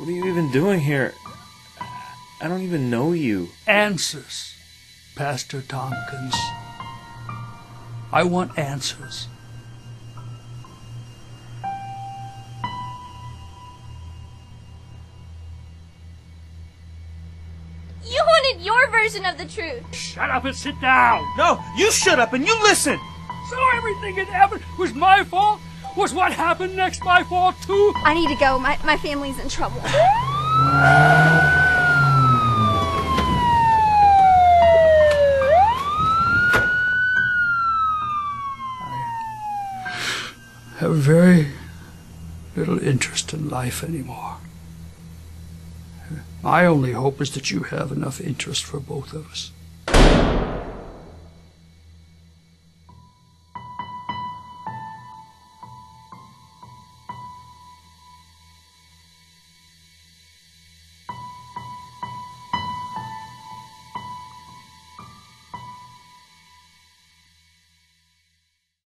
What are you even doing here? I don't even know you. Answers, Pastor Tompkins. I want answers. You wanted your version of the truth. Shut up and sit down. No, you shut up and you listen. So everything that happened was my fault? Was what happened next my fault too? I need to go. My, my family's in trouble. I have very little interest in life anymore. My only hope is that you have enough interest for both of us.